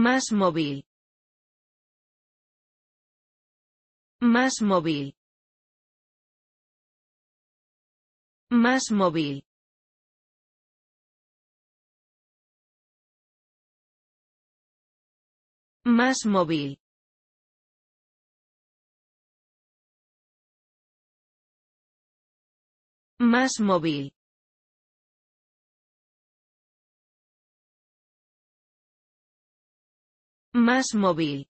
Más móvil. Más móvil. Más móvil. Más móvil. Más móvil. Más móvil.